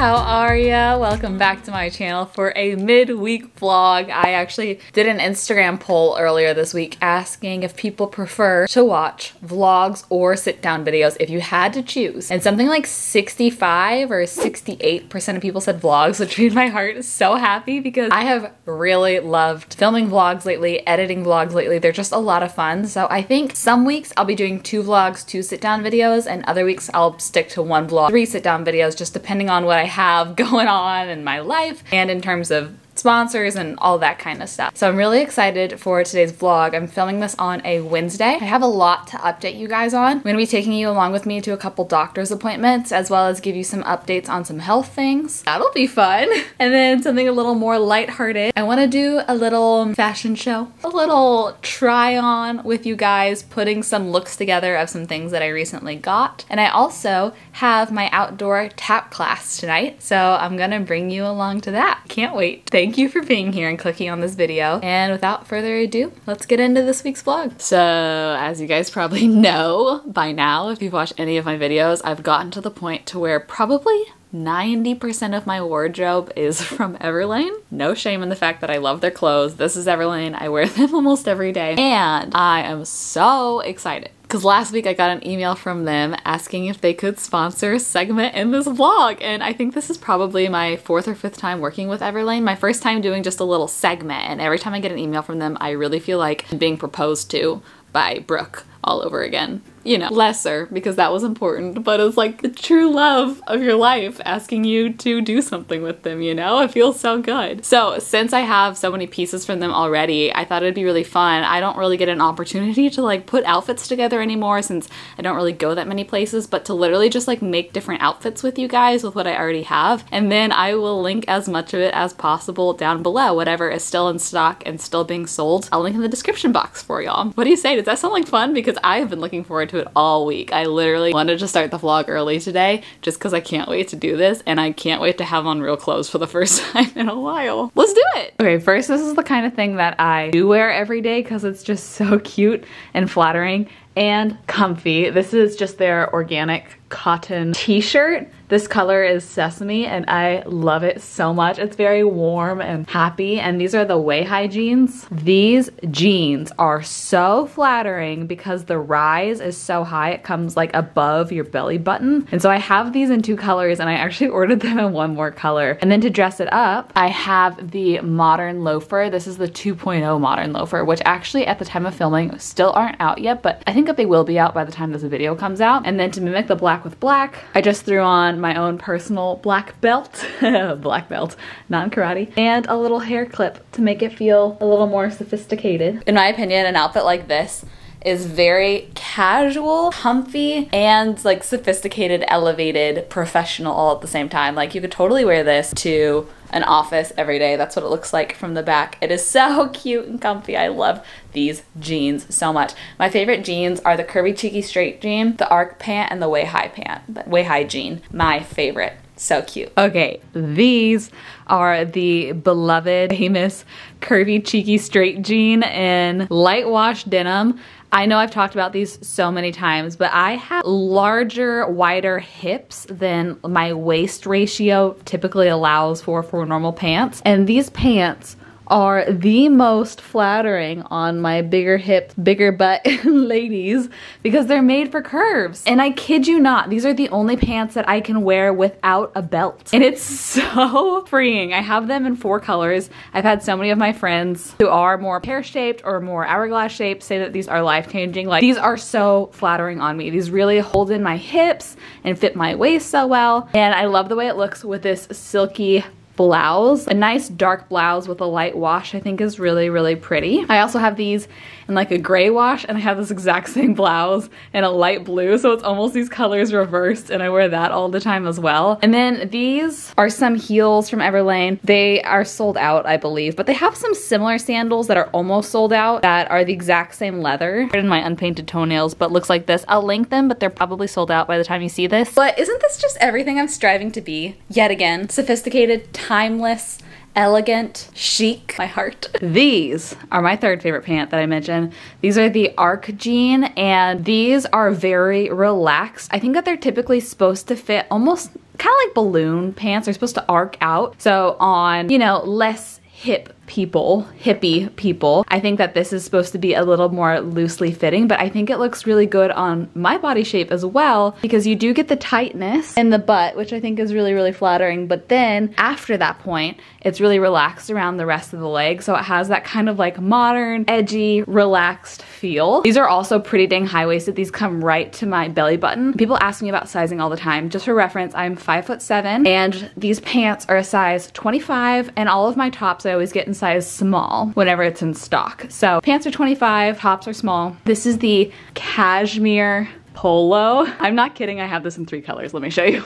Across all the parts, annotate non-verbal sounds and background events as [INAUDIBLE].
How are ya? Welcome back to my channel for a midweek vlog. I actually did an Instagram poll earlier this week asking if people prefer to watch vlogs or sit down videos if you had to choose. And something like 65 or 68% of people said vlogs, which made my heart so happy because I have really loved filming vlogs lately, editing vlogs lately. They're just a lot of fun. So I think some weeks I'll be doing two vlogs, two sit down videos, and other weeks I'll stick to one vlog, three sit down videos, just depending on what I have [LAUGHS] going on in my life and in terms of sponsors and all that kind of stuff. So I'm really excited for today's vlog. I'm filming this on a Wednesday. I have a lot to update you guys on. I'm gonna be taking you along with me to a couple doctor's appointments as well as give you some updates on some health things. That'll be fun. [LAUGHS] And then something a little more lighthearted. I wanna do a little fashion show, a little try on with you guys, putting some looks together of some things that I recently got. And I also have my outdoor tap class tonight. So I'm gonna bring you along to that. Can't wait. Thank thank you for being here and clicking on this video. And without further ado, let's get into this week's vlog. So as you guys probably [LAUGHS] know by now, if you've watched any of my videos, I've gotten to the point to where probably 90% of my wardrobe is [LAUGHS] from Everlane. No shame in the fact that I love their clothes. This is Everlane. I wear [LAUGHS] them almost every day. And I am so excited because last week I got an email from them asking if they could sponsor a segment in this vlog. And I think this is probably my fourth or fifth time working with Everlane. My first time doing just a little segment. And every time I get an email from them, I really feel like being proposed to by Brooke all over again you know, lesser because that was important, but it's like the true love of your life asking you to do something with them, you know? It feels so good. So, since I have so many pieces from them already, I thought it'd be really fun. I don't really get an opportunity to like put outfits together anymore since I don't really go that many places, but to literally just like make different outfits with you guys with what I already have. And then I will link as much of it as possible down below, whatever is still in stock and still being sold. I'll link in the description box for y'all. What do you say? Does that sound like fun? Because I have been looking forward to it all week. I literally wanted to start the vlog early today just because I can't wait to do this and I can't wait to have on real clothes for the [LAUGHS] first time in a while. Let's do it! Okay, first this is the kind of thing that I do wear every day because it's just so [LAUGHS] cute and flattering and comfy. This is just their organic cotton t-shirt. This color is sesame and I love it so much. It's very warm and happy and these are the Way high jeans. These jeans are so flattering because the rise is so high it comes like above your belly button. And so I have these in two colors and I actually [LAUGHS] ordered them in one more color. And then to dress it up, I have the modern loafer. This is the 2.0 modern loafer, which actually at the time of filming still aren't out yet, but I think that they will be out by the time this video comes out. And then to mimic the black with black. I just threw on my own personal black belt, [LAUGHS] black belt, non-karate, and a little hair clip to make it feel a little more sophisticated. In my opinion, an outfit like this is very casual, comfy, and like sophisticated, elevated, professional all at the same time. Like you could totally wear this to an office every day. That's what it looks like from the back. It is so [LAUGHS] cute and comfy. I love these jeans so much. My favorite jeans are the curvy cheeky straight jean, the arc pant, and the way high pant, the way high jean. My favorite. So cute. Okay, these are the beloved, famous, curvy, cheeky, straight jean in light wash denim. I know I've talked about these so many times, but I have larger, wider hips than my waist ratio typically allows for for normal pants. And these pants are the most flattering on my bigger hip, bigger butt [LAUGHS] ladies because they're made for curves. And I kid you not, these are the only pants that I can wear without a belt. And it's [LAUGHS] so freeing. I have them in four colors. I've had so many of my friends who are more pear-shaped or more hourglass shaped say that these are life-changing. Like these are so flattering on me. These really hold in my hips and fit my waist so well. And I love the way it looks with this silky blouse. A nice dark blouse with a light wash I think is really, really pretty. I also have these in like a gray wash and I have this exact [LAUGHS] same blouse in a light blue so it's almost these colors reversed and I wear that all the time as well. And then these are some heels from Everlane. They are sold out I believe but they have some similar sandals that are almost sold out that are the exact same leather. In my unpainted toenails but looks like this. I'll link them but they're probably sold out by the time you see this. But isn't this just everything I'm striving to be? Yet again, sophisticated, timeless, elegant, chic, my heart. These are my third favorite pant that I mentioned. These are the Arc Jean and these are very relaxed. I think that they're typically supposed to fit almost kind of like balloon pants. They're supposed to arc out. So on, you know, less hip people, hippie people. I think that this is supposed to be a little more loosely fitting, but I think it looks really good on my body shape as well because you do get the tightness in the butt, which I think is really, really flattering. But then after that point, it's really relaxed around the rest of the leg. So it has that kind of like modern, edgy, relaxed feel. These are also pretty dang high-waisted. These come right to my belly button. People ask me about sizing all the time. Just for reference, I'm five foot seven and these pants are a size 25 and all of my tops I always get in size small whenever it's in stock. So pants are 25, tops are small. This is the cashmere polo. [LAUGHS] I'm not kidding, I have this in three colors. Let me show you.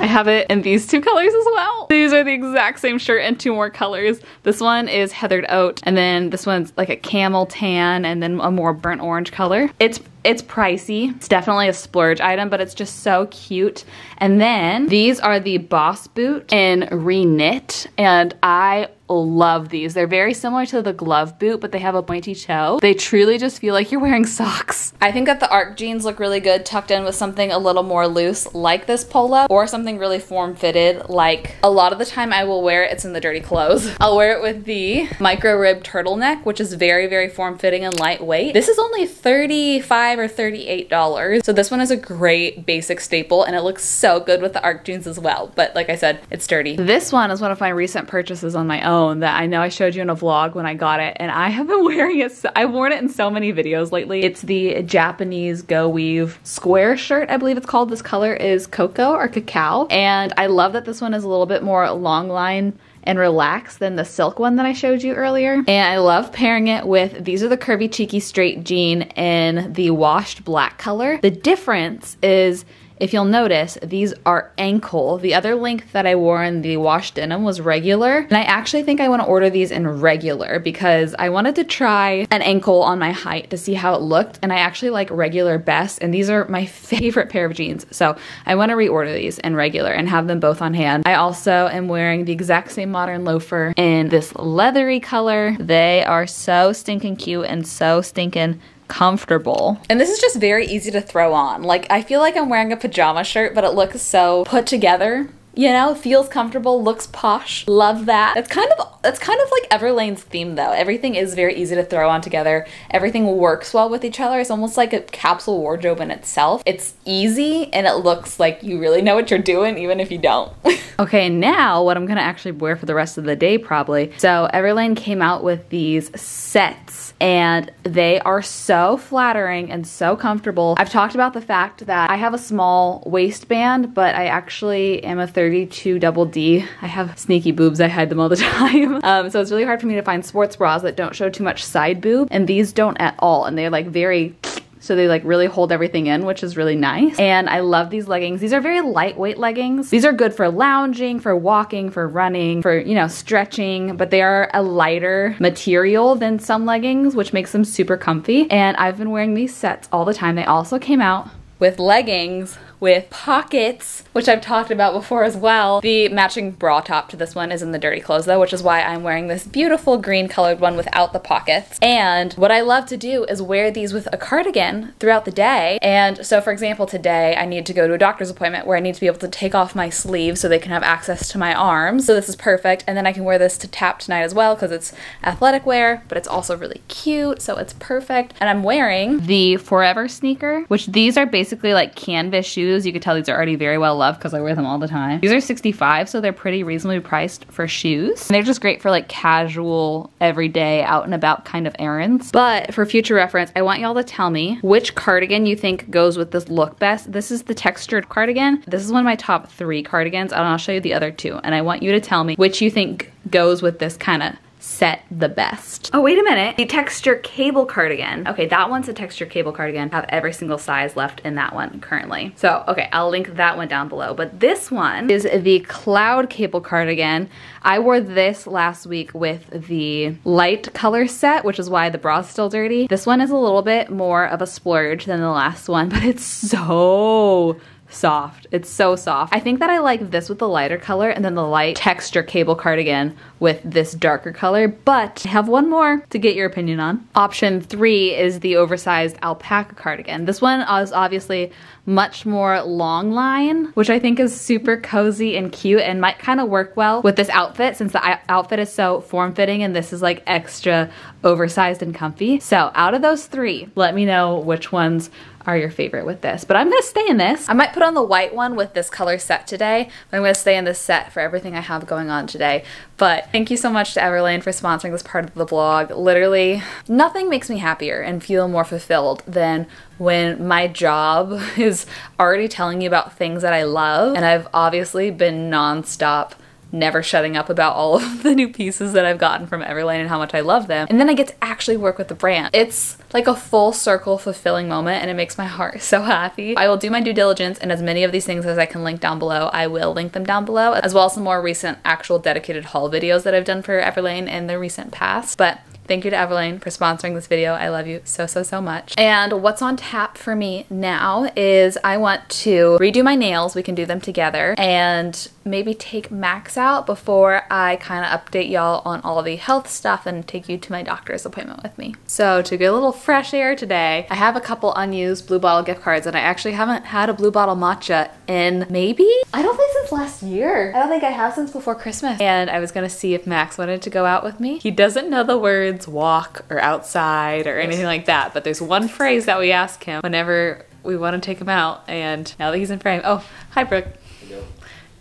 I have it in these two colors as well. These are the exact same shirt in two more colors. This one is heathered oat and then this one's like a camel tan and then a more burnt orange color. It's it's pricey. It's definitely a splurge item, but it's just so cute. And then these are the Boss Boot in Reknit, and I love these. They're very similar to the glove boot, but they have a pointy toe. They truly just feel like you're wearing [LAUGHS] socks. I think that the ARC jeans look really good tucked in with something a little more loose like this polo or something really form-fitted like a lot of the time I will wear it, it's in the dirty clothes. [LAUGHS] I'll wear it with the micro rib turtleneck, which is very, very form-fitting and lightweight. This is only 35 or $38. So this one is a great basic staple and it looks so good with the ARC jeans as well. But like I said, it's dirty. This one is one of my recent purchases on my own that I know I showed you in a vlog when I got it and I have been [LAUGHS] wearing it. So, I've worn it in so many videos lately. It's the Japanese Go Weave square shirt, I believe it's called. This color is cocoa or cacao. And I love that this one is a little bit more long line and relaxed than the silk one that I showed you earlier. And I love pairing it with, these are the Curvy Cheeky Straight jean in the washed black color. The difference is if you'll notice, these are ankle. The other length that I wore in the wash denim was regular. And I actually think I want to order these in regular because I wanted to try an ankle on my height to see how it looked. And I actually like regular best. And these are my [LAUGHS] favorite pair of jeans. So I want to reorder these in regular and have them both on hand. I also am wearing the exact same modern loafer in this leathery color. They are so stinking cute and so stinking comfortable. And this is just very easy to throw on. Like, I feel like I'm wearing a pajama shirt, but it looks so put together you know, feels comfortable, looks posh. Love that. It's kind of it's kind of like Everlane's theme though. Everything is very easy to throw on together. Everything works well with each other. It's almost like a capsule wardrobe in itself. It's easy and it looks like you really know what you're doing even if you don't. [LAUGHS] okay, now what I'm gonna actually wear for the rest of the day probably. So Everlane came out with these sets and they are so flattering and so comfortable. I've talked about the fact that I have a small waistband, but I actually am a 32 double D. I have sneaky boobs, I hide them all the [LAUGHS] time. Um, so it's really hard for me to find sports bras that don't show too much side boob, and these don't at all, and they're like very [SNIFFS] so they like really hold everything in, which is really nice. And I love these leggings. These are very lightweight leggings. These are good for lounging, for walking, for running, for, you know, stretching, but they are a lighter material than some leggings, which makes them super comfy. And I've been wearing these sets all the time. They also came out with leggings with pockets, which I've talked about before as well. The matching bra top to this one is in the dirty clothes though, which is why I'm wearing this beautiful green colored one without the pockets. And what I love to do is wear these with a cardigan throughout the day. And so for example, today I need to go to a doctor's appointment where I need to be able to take off my sleeves so they can have access to my arms. So this is perfect. And then I can wear this to tap tonight as well because it's athletic wear, but it's also really cute. So it's perfect. And I'm wearing the Forever sneaker, which these are basically like canvas shoes. You can tell these are already very well loved because I wear them all the time. These are 65, so they're pretty reasonably priced for shoes. And they're just great for like casual, everyday, out and about kind of errands. But for future reference, I want y'all to tell me which cardigan you think goes with this look best. This is the textured cardigan. This is one of my top three cardigans, and I'll show you the other two. And I want you to tell me which you think goes with this kind of set the best. Oh, wait a minute. The texture cable cardigan. Okay, that one's a texture cable cardigan. I have every single size left in that one currently. So, okay, I'll link that one down below. But this one is the cloud cable cardigan. I wore this last week with the light color set, which is why the bra's still dirty. This one is a little bit more of a splurge than the last one, [LAUGHS] but it's so soft. It's so soft. I think that I like this with the lighter color and then the light texture cable cardigan with this darker color, but I have one more to get your opinion on. Option three is the oversized alpaca cardigan. This one is obviously much more long line, which I think is super cozy and cute and might kind of work well with this outfit since the outfit is so form-fitting and this is like extra oversized and comfy. So out of those three, let me know which ones are your favorite with this. But I'm gonna stay in this. I might put on the white one with this color set today, but I'm gonna stay in this set for everything I have going on today. But thank you so much to Everlane for sponsoring this part of the blog. Literally, nothing makes me happier and feel more fulfilled than when my job [LAUGHS] is already telling you about things that I love and I've obviously been nonstop never shutting up about all of [LAUGHS] the new pieces that I've gotten from Everlane and how much I love them. And then I get to actually work with the brand. It's like a full circle fulfilling moment and it makes my [LAUGHS] heart so happy. I will do my due diligence and as many of these things as I can link down below, I will link them down below, as well as some more recent actual dedicated haul videos that I've done for Everlane in the recent past. But Thank you to Everlane for sponsoring this video. I love you so, so, so much. And what's on tap for me now is I want to redo my nails. We can do them together and maybe take Max out before I kind of update y'all on all the health stuff and take you to my doctor's appointment with me. So to get a little fresh air today, I have a couple unused Blue Bottle gift cards and I actually haven't had a Blue Bottle matcha in maybe, I don't think since last year. I don't think I have since before Christmas. And I was gonna see if Max wanted to go out with me. He doesn't know the words walk or outside or anything like that, but there's one phrase that we ask him whenever we want to take him out. And now that he's in frame, oh, hi, Brooke.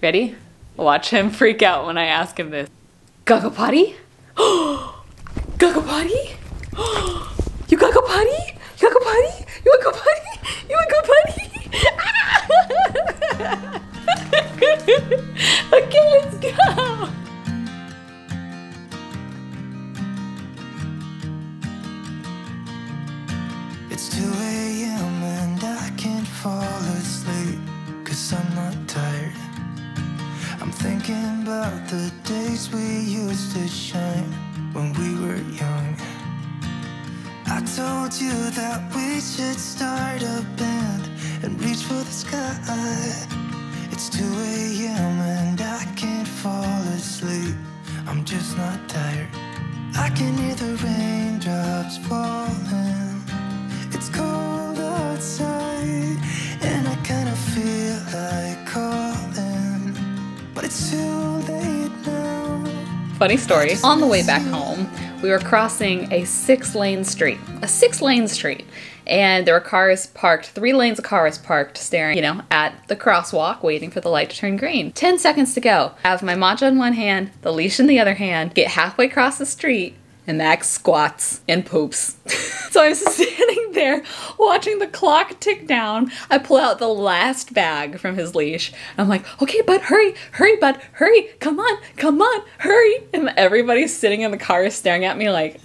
Ready? Watch him freak out when I ask him this. Gaga potty? Gaga potty? Funny story. On the way back home, we were crossing a six lane street. A six lane street. And there were cars parked, three lanes of cars parked, staring, you know, at the crosswalk, waiting for the light to turn green. 10 seconds to go. I have my matcha in one hand, the leash in the other hand, get halfway across the street, and Max squats and poops. [LAUGHS] so I'm standing there watching the clock tick down. I pull out the last bag from his leash. I'm like, okay, bud, hurry, hurry, bud, hurry, come on, come on, hurry. And everybody's sitting in the car staring at me like,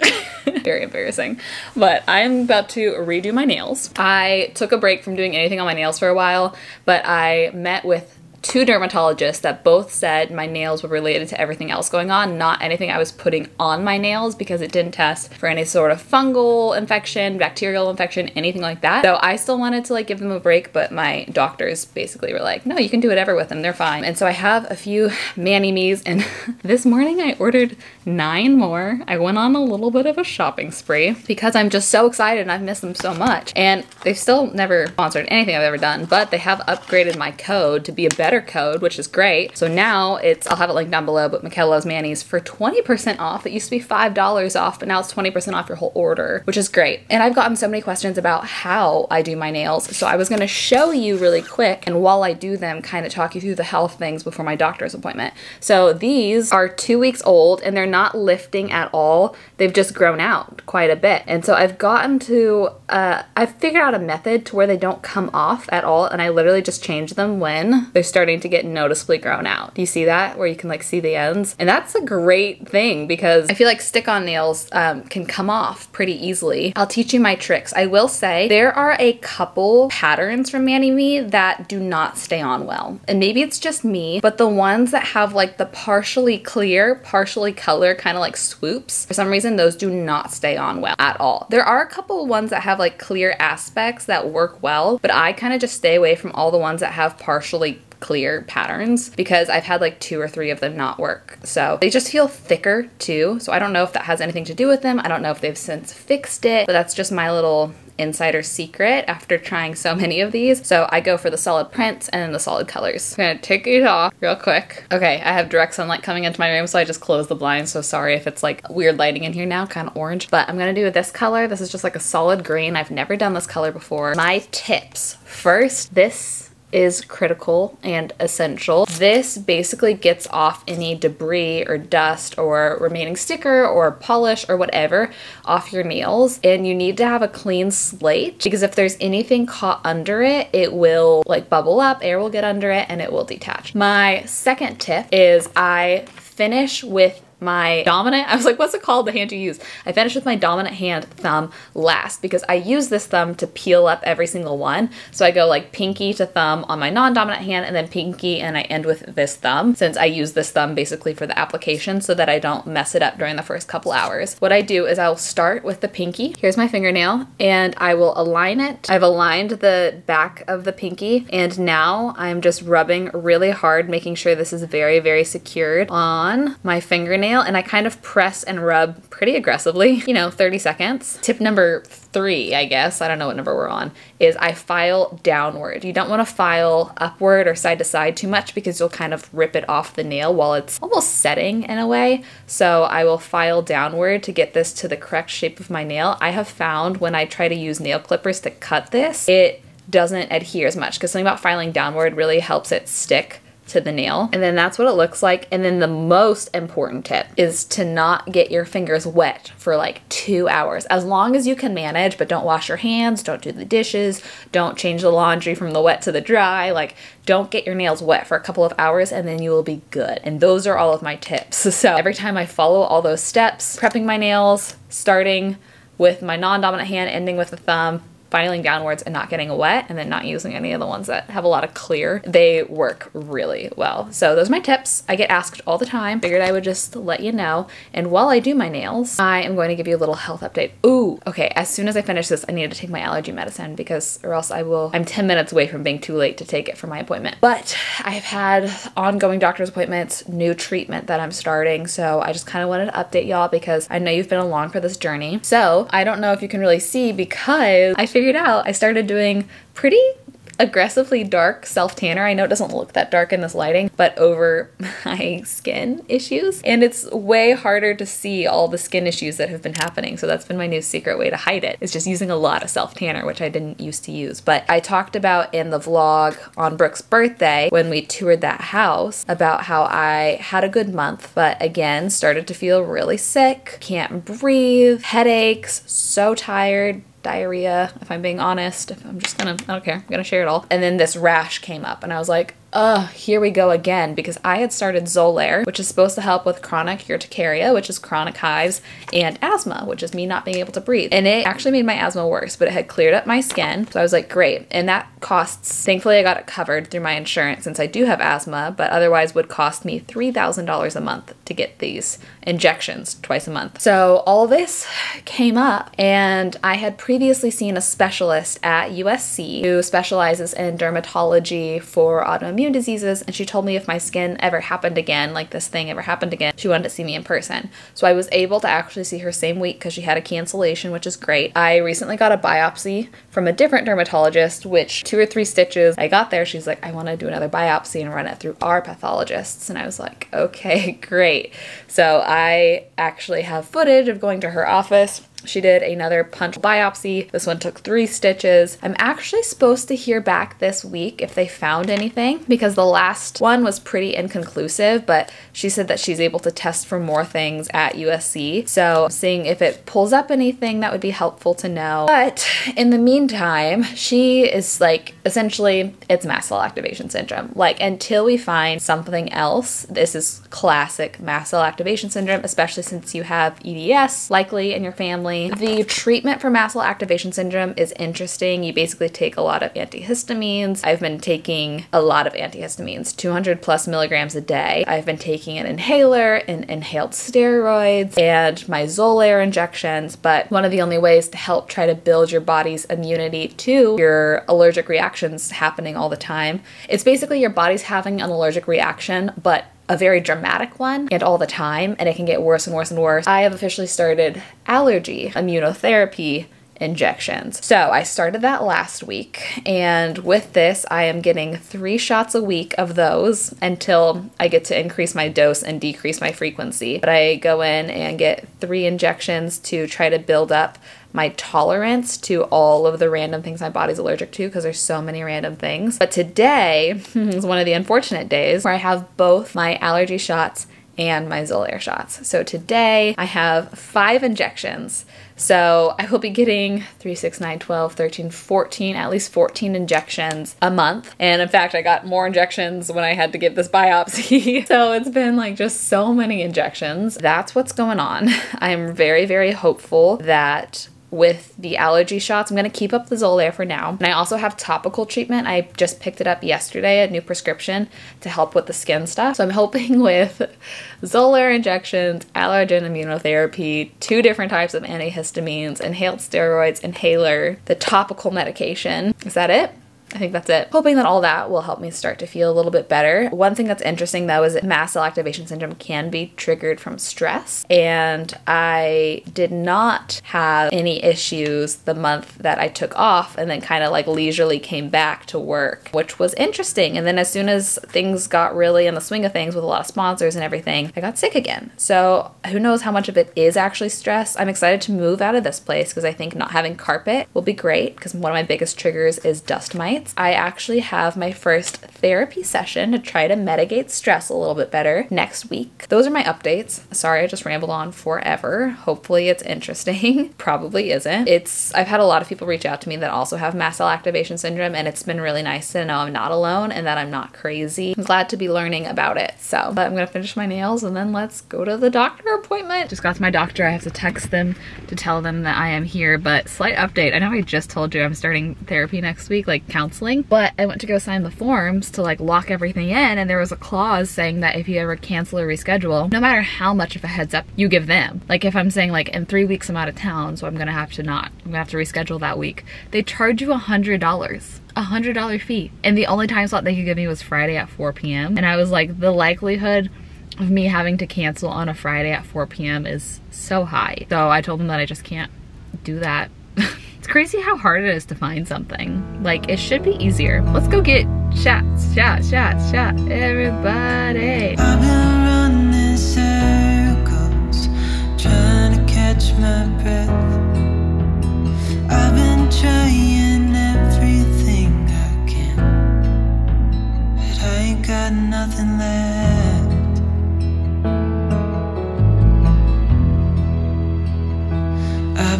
[LAUGHS] very embarrassing. But I'm about to redo my nails. I took a break from doing anything on my nails for a while, but I met with two dermatologists that both said my nails were related to everything else going on, not anything I was putting on my nails because it didn't test for any sort of fungal infection, bacterial infection, anything like that. So I still wanted to like give them a break, but my doctors basically were like, no, you can do whatever with them, they're fine. And so I have a few ManiMe's and [LAUGHS] this morning I ordered nine more. I went on a little bit of a shopping spree because I'm just so excited and I've missed them so much. And they've still never sponsored anything I've ever done, but they have upgraded my code to be a better better code, which is great. So now it's, I'll have it linked down below, but michellovesmanis for 20% off. It used to be $5 off, but now it's 20% off your whole order, which is great. And I've gotten so many questions about how I do my nails. So I was gonna show you really quick, and while I do them, kind of talk you through the health things before my doctor's appointment. So these are two weeks old and they're not lifting at all. They've just grown out quite a bit. And so I've gotten to, uh, I've figured out a method to where they don't come off at all. And I literally just change them when they start starting to get noticeably grown out. Do you see that? Where you can like see the ends? And that's a great thing because I feel like stick-on nails um, can come off pretty easily. I'll teach you my tricks. I will say there are a couple patterns from ManiMe that do not stay on well. And maybe it's just me, but the ones that have like the partially clear, partially color kind of like swoops, for some reason those do not stay on well at all. There are a couple ones that have like clear aspects that work well, but I kind of just stay away from all the ones that have partially clear patterns because I've had like two or three of them not work. So they just feel thicker too. So I don't know if that has anything to do with them. I don't know if they've since fixed it, but that's just my little insider secret after trying so many of these. So I go for the solid prints and the solid colors. I'm gonna take it off real quick. Okay, I have direct sunlight coming into my room, so I just closed the blinds. So sorry if it's like weird lighting in here now, kind of orange. But I'm gonna do this color. This is just like a solid green. I've never done this color before. My tips. First, this is critical and essential. This basically gets off any debris or dust or remaining sticker or polish or whatever off your nails and you need to have a clean slate because if there's anything caught under it, it will like bubble up, air will get under it and it will detach. My second tip is I finish with my dominant, I was like, what's it called, the hand you use? I finished with my dominant hand thumb last because I use this thumb to peel up every single one. So I go like pinky to thumb on my non-dominant hand and then pinky and I end with this thumb since I use this thumb basically for the application so that I don't mess it up during the first couple hours. What I do is I'll start with the pinky. Here's my fingernail and I will align it. I've aligned the back of the pinky and now I'm just rubbing really hard making sure this is very, very secured on my fingernail fingernail and I kind of press and rub pretty aggressively, [LAUGHS] you know, 30 seconds. Tip number three, I guess, I don't know what number we're on, is I file downward. You don't want to file upward or side to side too much because you'll kind of rip it off the nail while it's almost setting in a way. So I will file downward to get this to the correct shape of my nail. I have found when I try to use nail clippers to cut this, it doesn't adhere as much because something about filing downward really helps it stick to the nail. And then that's what it looks like. And then the most important tip is to not get your fingers wet for like two hours. As long as you can manage, but don't wash your hands, don't do the dishes, don't change the laundry from the wet to the dry. Like, don't get your nails wet for a couple of hours and then you will be good. And those are all of my tips. [LAUGHS] So every time I follow all those steps, prepping my nails, starting with my non-dominant hand, ending with the thumb, filing downwards and not getting wet and then not using any of the ones that have a lot of clear, they work really well. So those are my tips. I get asked all the time. Figured I would just let you know. And while I do my nails, I am going to give you a little health update. Ooh, okay, as soon as I finish this, I need to take my allergy medicine because or else I will, I'm 10 minutes away from being too late to take it for my appointment. But I've had ongoing doctor's appointments, new treatment that I'm starting. So I just kind of wanted to update y'all because I know you've been along for this journey. So I don't know if you can really see because I figured figured out I started doing pretty aggressively dark self tanner. I know it doesn't look that dark in this lighting, but over [LAUGHS] my skin issues. And it's way harder to see all the skin issues that have been happening. So that's been my new secret way to hide it. It's just using a lot of self tanner, which I didn't used to use. But I talked about in the vlog on Brooke's birthday when we toured that house about how I had a good month, but again, started to feel really sick, can't breathe, headaches, so tired, diarrhea, if I'm being honest. If I'm just gonna, I don't care, I'm gonna share it all. And then this rash came up, and I was like, Ugh, here we go again because I had started Xolair, which is supposed to help with chronic urticaria, which is chronic hives, and asthma, which is me not being able to breathe. And it actually made my asthma worse, but it had cleared up my skin. So I was like, great. And that costs, thankfully, I got it covered through my insurance since I do have asthma, but otherwise would cost me $3,000 a month to get these injections twice a month. So all this came up, and I had previously seen a specialist at USC who specializes in dermatology for autoimmune autoimmune diseases, and she told me if my skin ever happened again, like this thing ever happened again, she wanted to see me in person. So I was able to actually see her same week because she had a cancellation, which is great. I recently got a biopsy from a different dermatologist, which two or three stitches, I got there, she's like, I want to do another biopsy and run it through our pathologists. And I was like, [LAUGHS] okay, great. So I actually have footage of going to her office She did another punch biopsy. This one took three stitches. I'm actually supposed to hear back this week if they found anything because the last one was pretty inconclusive, but she said that she's able to test for more things at USC. So seeing if it pulls up anything that would be helpful to know. But in the meantime, she is like essentially it's mast cell activation syndrome. Like until we find something else, this is classic mast cell activation syndrome, especially since you have EDS likely in your family. The treatment for mast cell activation syndrome is interesting. You basically take a lot of antihistamines. I've been taking a lot of antihistamines, 200 plus milligrams a day. I've been taking an inhaler and inhaled steroids and my Xolair injections, but one of the only ways to help try to build your body's immunity to your allergic reactions happening all the time, it's basically your body's having an allergic reaction, but a very dramatic one and all the time, and it can get worse and worse and worse. I have officially started allergy immunotherapy injections. So I started that last week, and with this, I am getting three shots a week of those until I get to increase my dose and decrease my frequency. But I go in and get three injections to try to build up my tolerance to all of the random things my body's allergic to because there's so many random things. But today [LAUGHS] is one of the unfortunate days where I have both my allergy shots and my Xolair shots. So today I have five injections. So I will be getting 3, 6, 9, 12, 13, 14, at least 14 injections a month. And in fact, I got more injections when I had to give this biopsy. [LAUGHS] so it's been like just so many injections. That's what's going on. [LAUGHS] I'm very, very hopeful that with the allergy shots. I'm going to keep up the Xolair for now. And I also have topical treatment. I just picked it up yesterday, a new prescription to help with the skin stuff. So I'm helping [LAUGHS] with Xolair injections, allergen immunotherapy, two different types of antihistamines, inhaled steroids, inhaler, the topical medication. Is that it? I think that's it. Hoping that all that will help me start to feel a little bit better. One thing that's interesting though is that mast cell activation syndrome can be triggered from stress. And I did not have any issues the month that I took off and then kind of like leisurely came back to work, which was interesting. And then as soon as things got really in the swing of things with a lot of sponsors and everything, I got sick again. So who knows how much of it is actually stress. I'm excited to move out of this place because I think not having carpet will be great because one of my biggest triggers is dust mites. I actually have my first therapy session to try to mitigate stress a little bit better next week. Those are my updates. Sorry, I just rambled on forever. Hopefully it's [LAUGHS] interesting. Probably isn't. It's I've had a lot of people reach out to me that also have mast cell activation syndrome and it's been really nice to know I'm not alone and that I'm not crazy. I'm glad to be learning about it. So, but I'm gonna finish my nails and then let's go to the doctor appointment. Just got to my doctor. I have to text them to tell them that I am here, but slight update. I know I just told you I'm starting therapy next week, like counseling, but I went to go sign the forms to like lock everything in and there was a clause saying that if you ever cancel or reschedule, no matter how much of a heads up you give them, like if I'm saying like in three weeks I'm out of town, so I'm gonna have to not, I'm gonna have to reschedule that week, they charge you a hundred dollars a hundred dollar fee. And the only time slot they could give me was Friday at 4 p.m. And I was like, the likelihood of me having to cancel on a Friday at 4 p.m. is so high. So I told them that I just can't do that. [LAUGHS] it's crazy how hard it is to find something. Like, it should be easier. Let's go get shots, shots, shots, shots. Everybody. I've been running circles, trying to catch my breath. I've been trying everything I can, but I ain't got nothing left.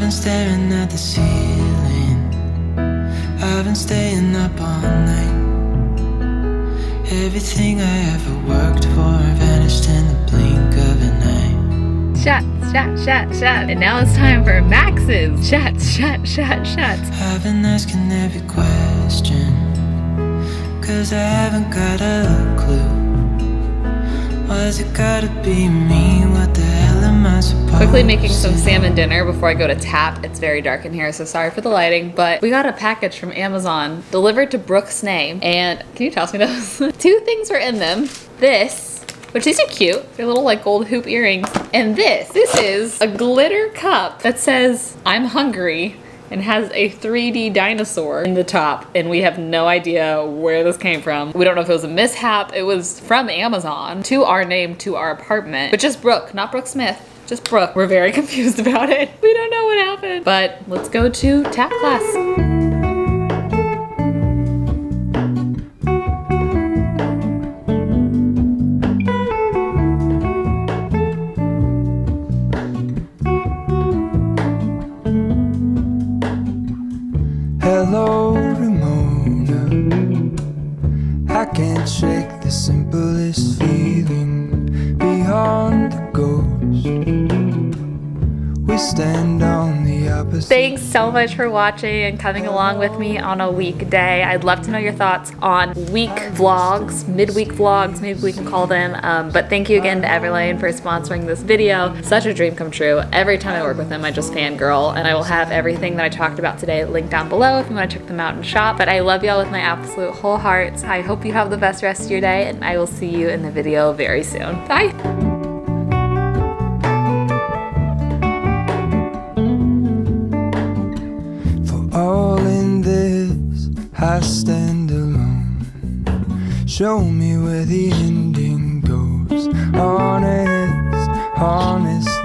Been staring at the ceiling. I've been staying up all night. Everything I ever worked for vanished in the blink of an eye. Shots, shot, shot, shot. And now it's time for Max's. Shots, shot, shot, shots. I've been asking every question, cause I haven't got a clue. Why's it gotta be me? What the Quickly making some salmon dinner before I go to tap. It's very dark in here, so sorry for the lighting. But we got a package from Amazon delivered to Brooke's name. And can you toss me those? [LAUGHS] Two things were in them. This, which these are cute. They're little like gold hoop earrings. And this, this is a glitter cup that says, I'm hungry and has a 3D dinosaur in the top, and we have no idea where this came from. We don't know if it was a mishap. It was from Amazon to our name to our apartment, but just Brooke, not Brooke Smith. Just Brooke. We're very [LAUGHS] confused about it. We don't know what happened. But let's go to tap class. We stand on the opposite. Thanks so much for watching and coming along with me on a weekday. I'd love to know your thoughts on week vlogs, midweek vlogs, maybe we can call them. Um, but thank you again to Everlane for sponsoring this video. Such a dream come true. Every time I work with them, I just fangirl. And I will have everything that I talked about today linked down below if you want to check them out and shop. But I love y'all with my absolute whole heart. I hope you have the best rest of your day, and I will see you in the video very soon. Bye. I stand alone. Show me where the ending goes. Honest, honest